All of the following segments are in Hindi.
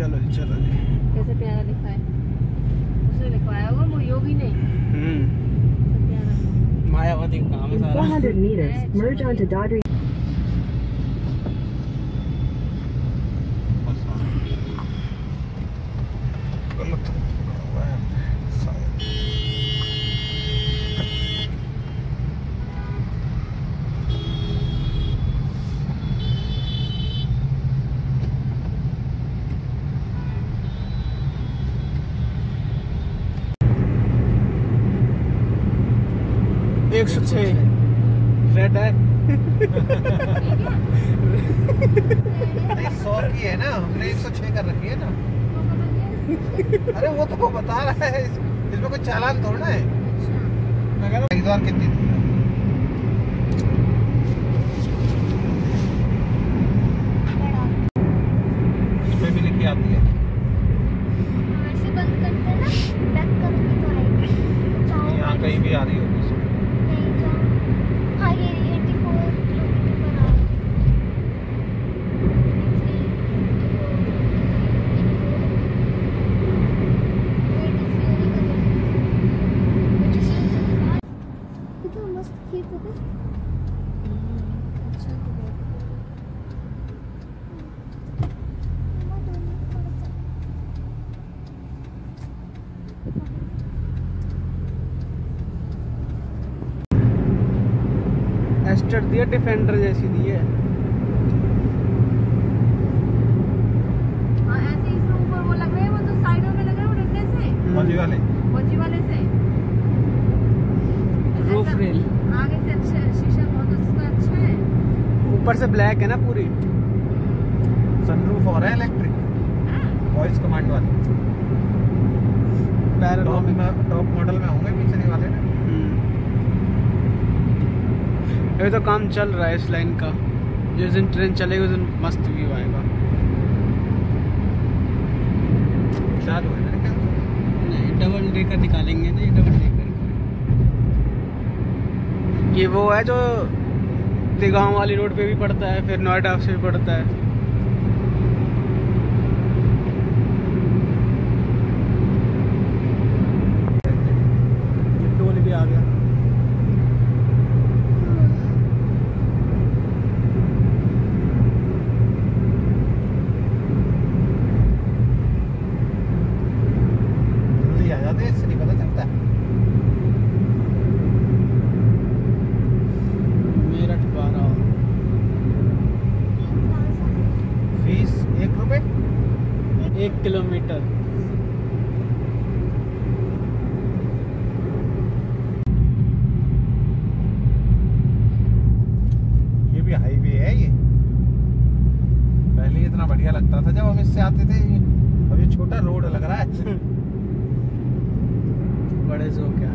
चलो जी चलो जी। कैसे प्यारा लिखा है। उसने लिखवाया वो योगी ने। हम्म। मायावती का काम है सारा। 400 meters, merge onto Dodgery. एक सौ छः रेड है नहीं सौ की है ना हमने एक सौ छह कर रखी है ना अरे वो तो वो बता रहा है इस- इसमें कोई चालान थोड़ा है। मैं कह रहा हूँ कितनी इसमें भी लिखी आती है। ऐसे बंद करते ना बैक करोगे तो आएगी। यहाँ कहीं भी आ रही होगी इसमें। नहीं जाओ हाँ ये 84 किलोमीटर पर आ कितना मस्त खेत है अच्छा तो मम्मा दोनों थोड़ा सा एस्टर दिया डिफेंडर जैसी दी है। हाँ ऐसे इसमें ऊपर वो लग रहे हैं वो जो साइडों में लग रहे हैं वो से। फौजी वाले। फौजी वाले से। रूफ रेल आगे से अच्छा शीशा बहुत उसका अच्छा है। ऊपर से ब्लैक है ना पूरी। सनरूफ और है इलेक्ट्रिक वॉइस कमांड वाली। टॉप में टॉप मॉडल में होंगे पिछले वाले। ना अभी तो काम चल रहा है इस लाइन का। जिस दिन ट्रेन चलेगी उस दिन मस्त व्यू आएगा। चालू है। नहीं डबल डेकर निकालेंगे ना ये डबल डेकर ये वो है जो तिगांव वाली रोड पे भी पड़ता है फिर नोएडा से भी पड़ता है टोल भी आ गया जल्दी आ जाते हैं इससे नहीं पता चलता मेरठ बारह फ़ीस एक रुपए एक किलोमीटर ये भी हाईवे है ये इतना बढ़िया लगता था जब हम इससे आते थे। अब ये छोटा रोड लग रहा है। बड़े जो क्या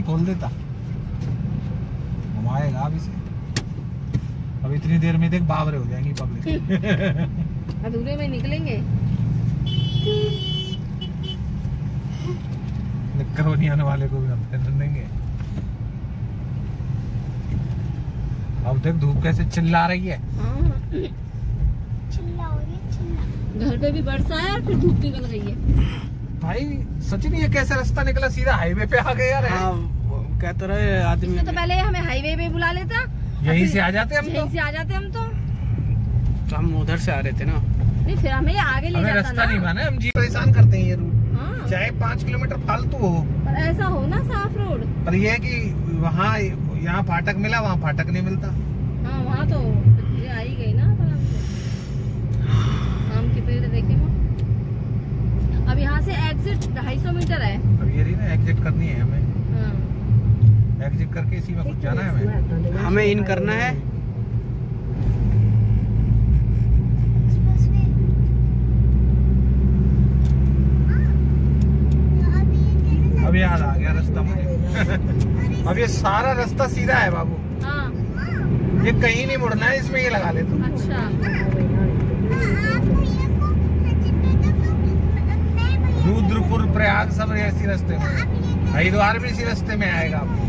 है खोल देता। घुमाएगा अब इसे। अब इतनी देर में देख बावरे हो जाएँगी पब्लिक अधूरे में निकलेंगे। निक्कर नहीं आने वाले को भी हम टेंशन देंगे। अब देख धूप कैसे चिल्ला रही है। हाँ। चिल्ला हो रही है चिल्ला। घर पे भी बरसा है और फिर धूप निकल गई है। भाई सच नहीं ये कैसे रास्ता निकला सीधा हाईवे पे आ गए यार हाँ? कहते रहे आदमी तो पहले हमें हाईवे पे बुला लेता। यहीं से आ जाते हम तो। से आ जाते हम तो। तो हम उधर से आ रहे थे ना। नहीं फिर हमें आगे ले हमें जाता रास्ता नहीं ना माना हम जी परेशान करते हैं ये रूट हाँ। चाहे पाँच किलोमीटर फालतू हो। पर ऐसा हो ना साफ़ रोड पर ये है कि वहाँ यहाँ फाटक मिला वहाँ फाटक नहीं मिलता। हाँ वहाँ तो फिर ये आ ही गई ना आराम से आम के पेड़ देखे वो अब यहाँ से एग्जिट 250 मीटर है। अब ये रही ना एग्जिट करनी है हमें। हाँ। एग्जिट करके इसी में कुछ जाना है हमें? National हमें इन करना है। हाँ। यहाँ भी ये अब ये सारा रास्ता सीधा है बाबू। हाँ। ये कहीं नहीं मुड़ना है इसमें ये लगा ले तू। अच्छा। रुद्रपुर प्रयाग सब इसी रास्ते में। हरिद्वार भी इसी रास्ते में आएगा आपको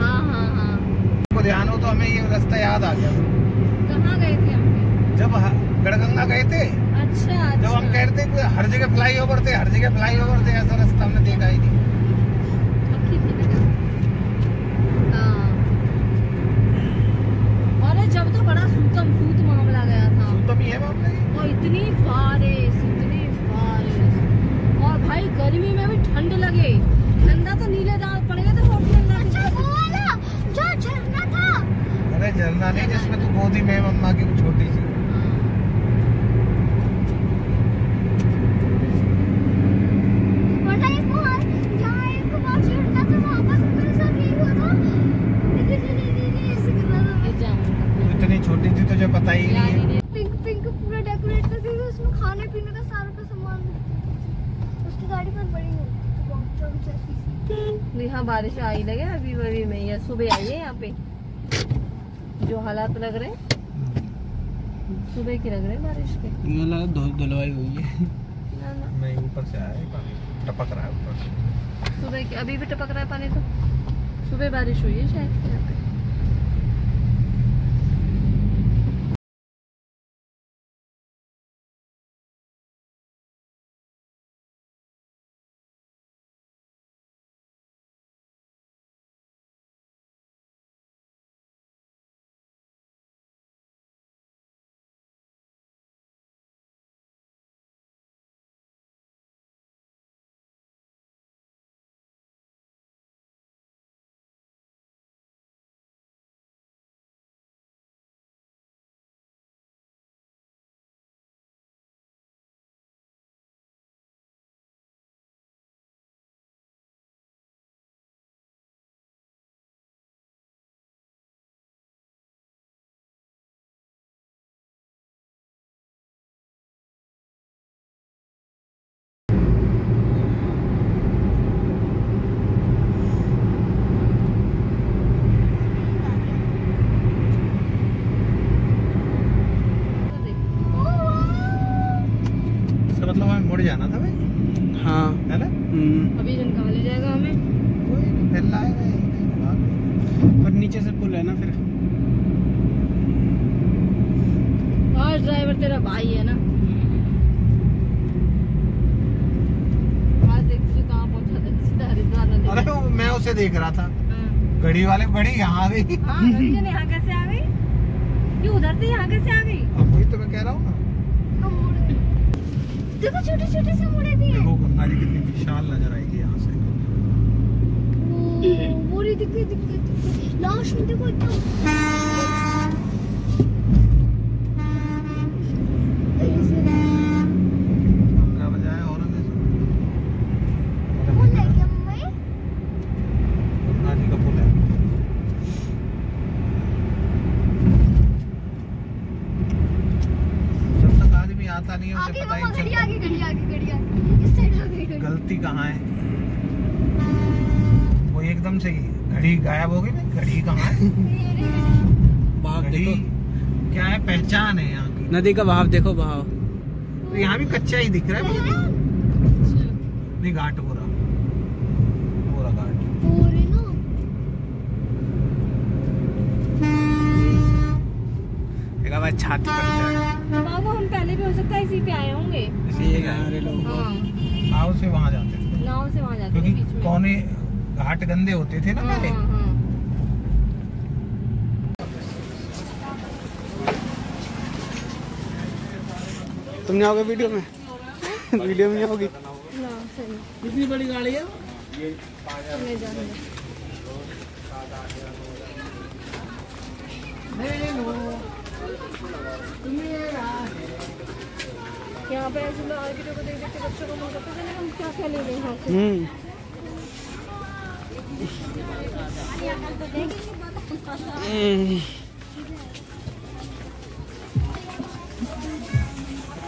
हाँ हाँ हाँ ध्यान हो तो हमें ये रास्ता याद आ गया। कहाँ गए थे हम? जब गड़गंगा गए थे अच्छा अच्छा। जब हम अच्छा। कह रहे हर जगह फ्लाई ओवर थे हर जगह फ्लाई ओवर थे ऐसा रास्ता हमने देखा ही नहीं थकी थी बेटा हाँ अरे जब तो बड़ा सूतम सूत मामला गया था तो भी है मामले और इतनी बारिश इतनी बारिश और भाई गर्मी में भी ठंड लगे ठंडा तो नीले दांत पड़ गए थे होटल अरे झरना नहीं जिसमें तू गोदी में मम्मा की छोटी सी ये जाऊँगा इतनी छोटी थी तुझे पता ही याद ही नहीं है। नहीं पिंक पिंक पूरा डेकोरेट करके भी उसमें खाने पीने का सारा का सामान रखते थे। उसकी गाड़ी पर बड़ी है तो बहुत चौड़ी जैसी सी। बारिश आई लगे अभी अभी में या सुबह आई है यहाँ पे। जो हालात लग रहे सुबह की लग रहे बारिश के। धुलवाई हुई है। ना ना। नहीं ऊपर से आया पानी। टपक रहा है ऊपर से। सुबह की अभी भी टपक रहा है पानी तो। सुबह बारिश हुई है शायद। यहाँ पे तो देखो इसका मतलब हमें मुड़ जाना था भाई हाँ है ना हम्म। अभी जन ले जाएगा हमें। पर नीचे से पुल है ना फिर? और ड्राइवर तेरा भाई है ना। अरे वो मैं उसे देख रहा था। हाँ। गड़ी वाले बड़ी यहाँ आ गई। हाँ यहाँ कैसे आ गई? उधर से यहाँ कैसे आ गई? अब वही तो मैं कह रहा हूँ ना। देखो छोटे छोटे से मुड़े भी हैं। देखो गंगा जी कितनी विशाल नज़र आएगी यहाँ से। वो वो दिख दिख दिख लास्ट में देखो एकदम ऐसे गंगा बजाय और हमें वो ले गया मम्मी गंगा जी का पुल है जब तक आदमी आता नहीं है उसे आगे पता ही मम्मा नहीं गड़ी चलता आगे गड़ी आगे गड़ी आगे इस साइड आ गई गड़ी गलती कहाँ है वो एकदम से ही घड़ी गायब हो गई ना घड़ी कहाँ है ये रही देखो। क्या है पहचान है यहाँ की। नदी का बहाव देखो बहाव। तो यहाँ भी कच्चा ही दिख रहा है। मुझे। नहीं घाट पूरा पूरा घाट। पूरी ना छाती पर बाबू हम पहले भी हो सकता है इसी पे आए होंगे। ये हमारे लोग हाँ। नाव से वहाँ जाते थे नाव से वहाँ जाते क्योंकि कोने घाट गंदे होते थे ना हाँ, पहले। तुम नहीं आओगे वीडियो में? वीडियो में नहीं होगी ना कितनी बड़ी गाड़ी है ले जाने दो। यहाँ पे ऐसे लोग आगे को देख देख के बच्चों को मन करता है हम क्या क्या ले रहे हैं हम्म। हम्म।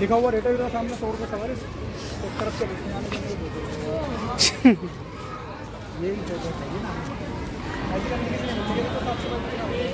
दो हुआ रुपये। है सामने सौ रुपये सवारी किसी तरफ़ से यही चाहिए रुपये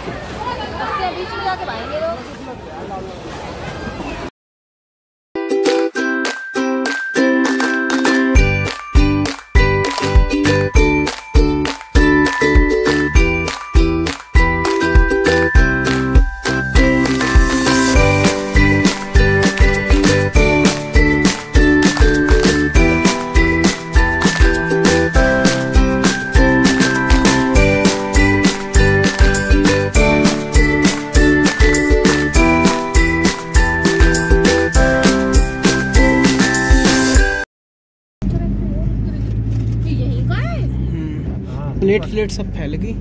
त्यहाँ बिचमा जाके भाइले प्लेट सब फैल गई।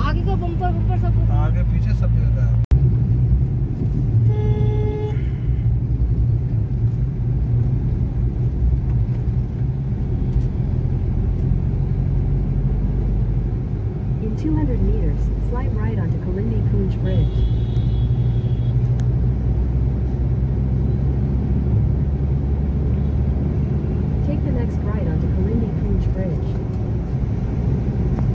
आगे का बम्पर बम्पर सब आगे पीछे